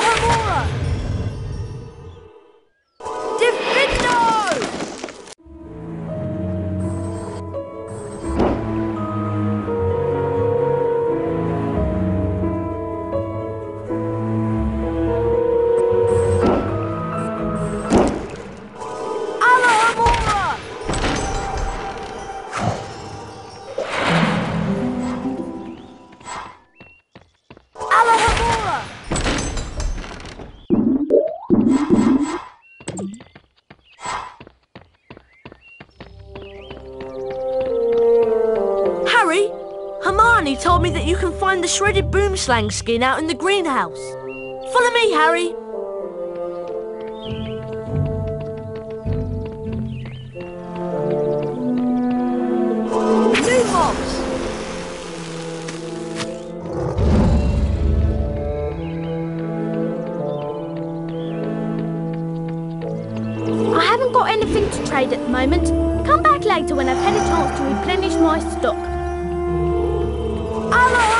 Alohomora! Diffindo! Hermione told me that you can find the shredded boomslang skin out in the greenhouse. Follow me, Harry. Lumos! I haven't got anything to trade at the moment. Come back later when I've had a chance to replenish my stock. Alohomora!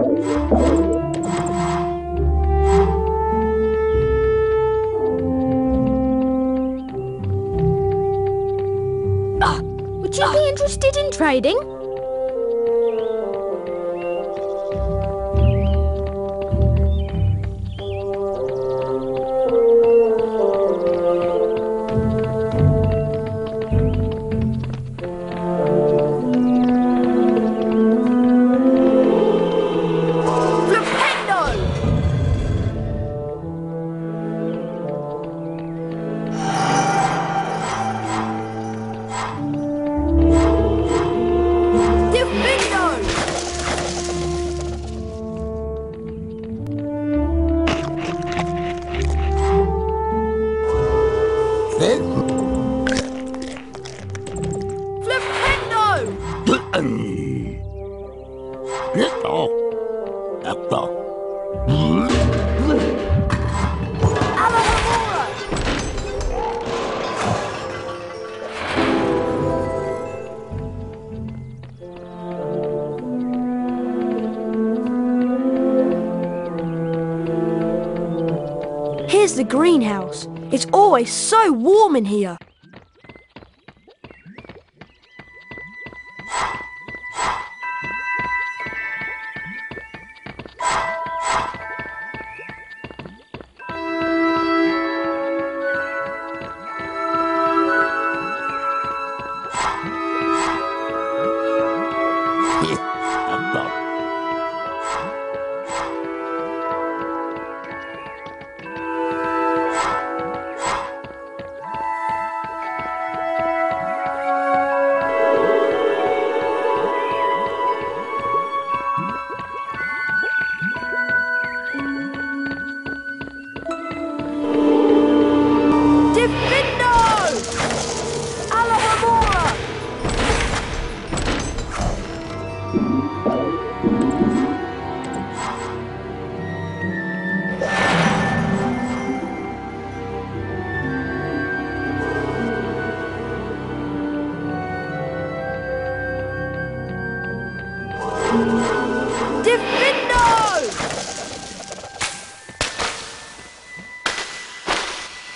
Would you be interested in trading? It's always so warm in here.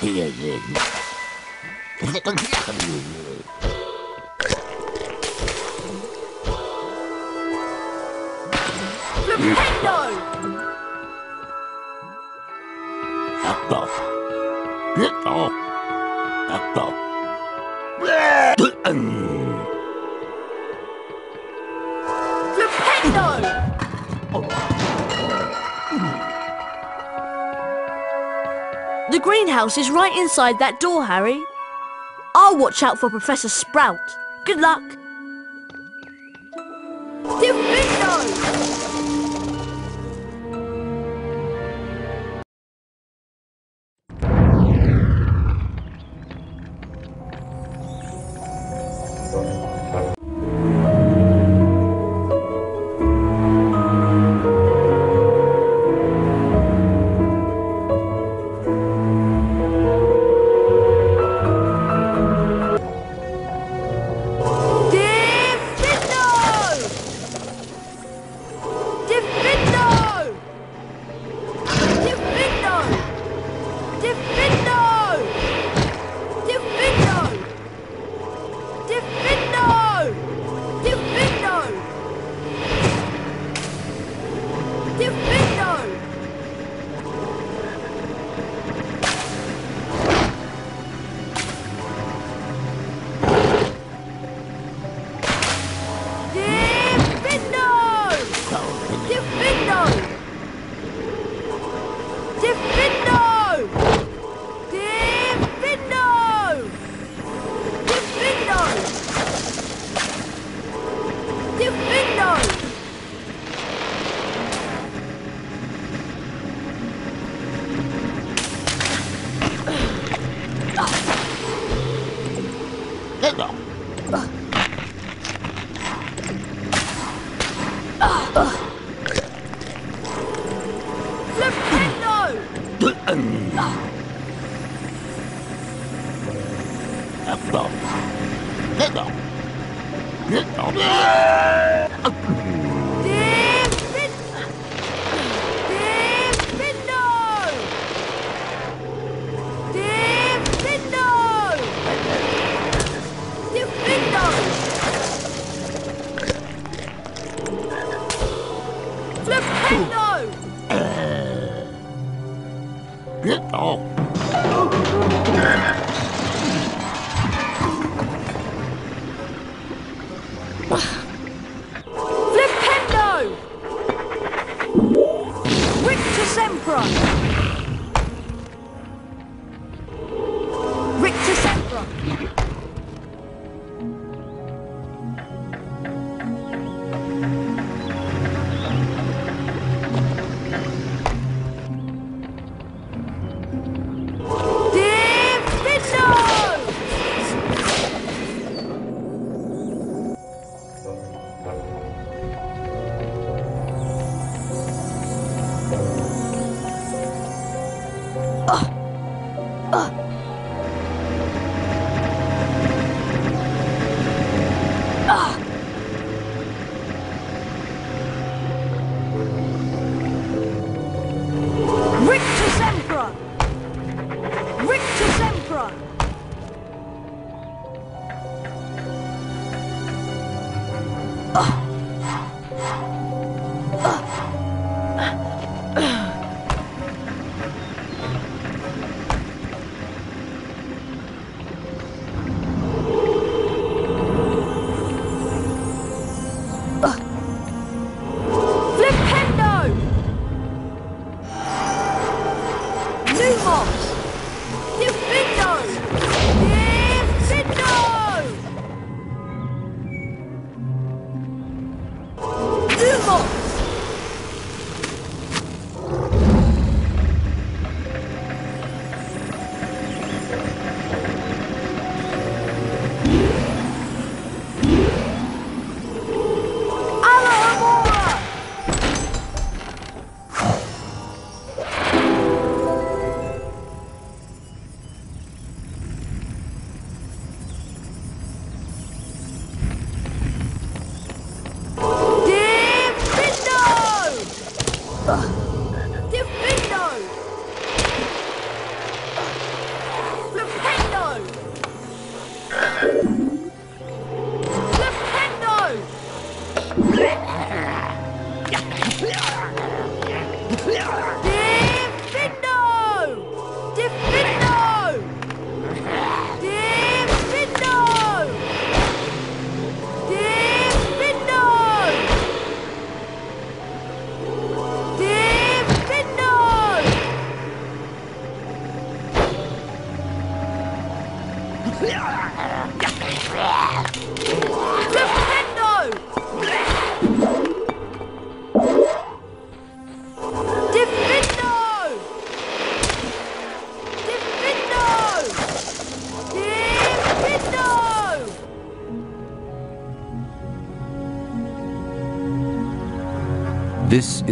Nintendo! Get off! Get off! Get off! Greenhouse is right inside that door, Harry. I'll watch out for Professor Sprout. Good luck. Diffindo!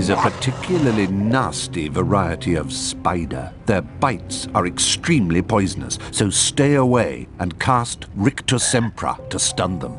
Is a particularly nasty variety of spider. Their bites are extremely poisonous, so stay away and cast Rictusempra to stun them.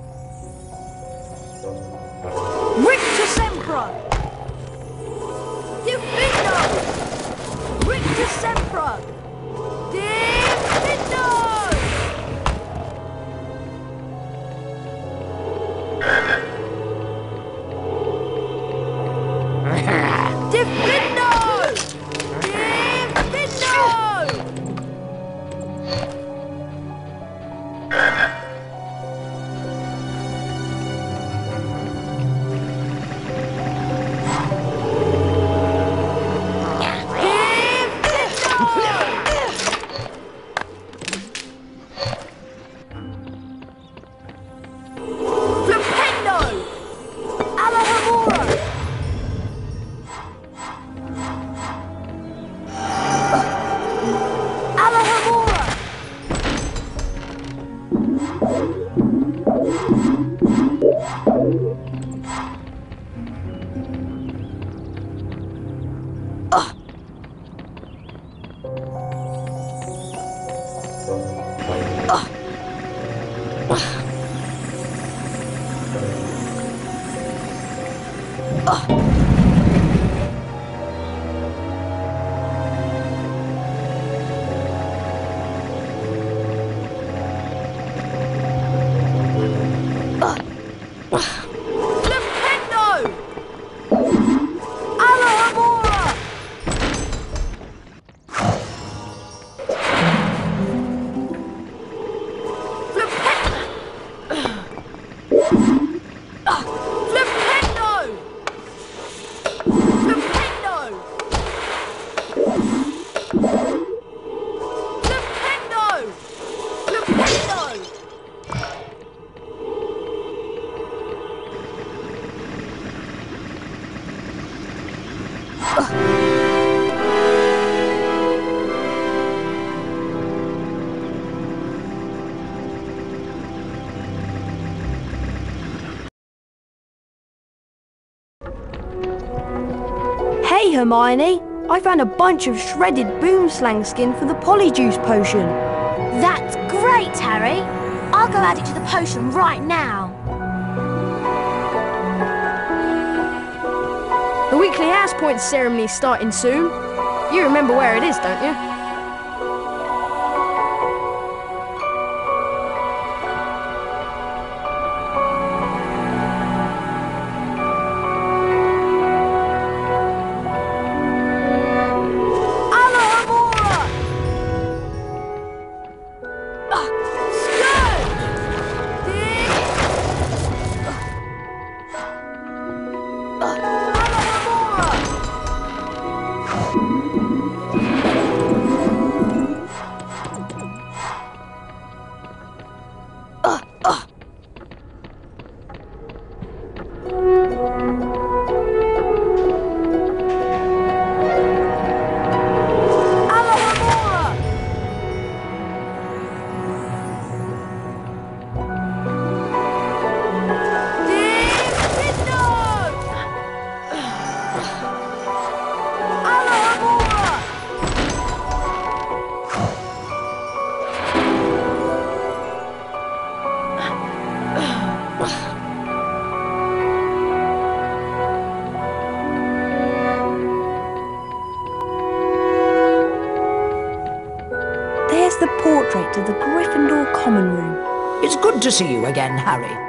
Hey Hermione, I found a bunch of shredded boomslang skin for the polyjuice potion. That's great, Harry. I'll go add it to the potion right now. The weekly house point ceremony's starting soon. You remember where it is, don't you? Again, Harry.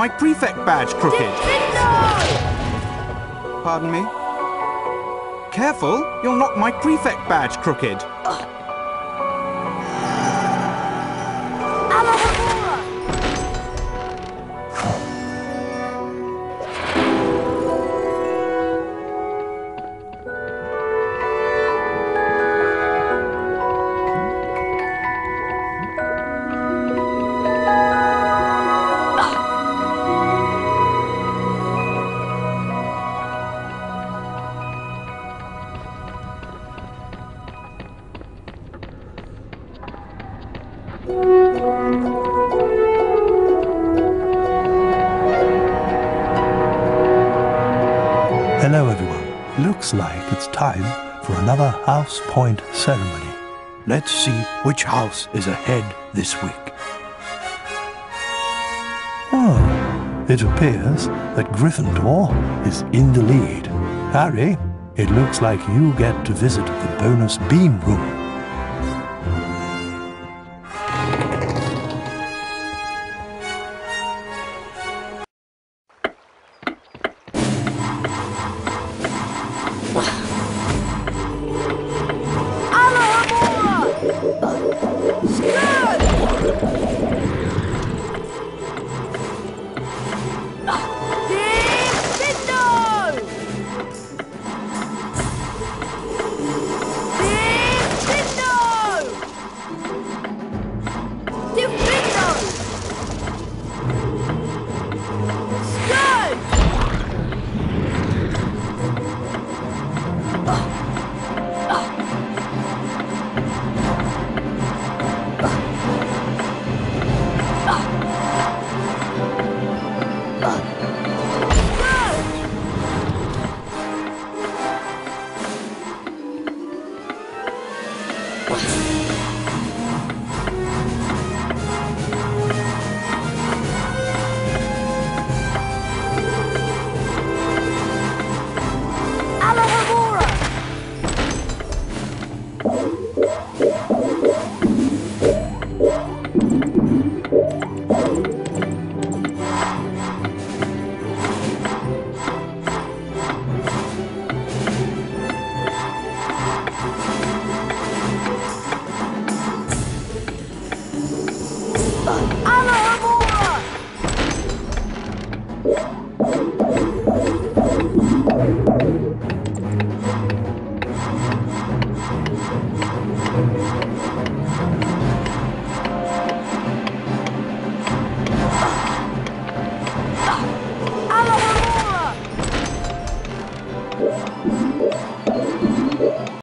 My prefect badge crooked. Pardon me? Careful, you'll knock my prefect badge crooked. Looks like it's time for another house point ceremony. Let's see which house is ahead this week. Oh, it appears that Gryffindor is in the lead. Harry, it looks like you get to visit the bonus beam room.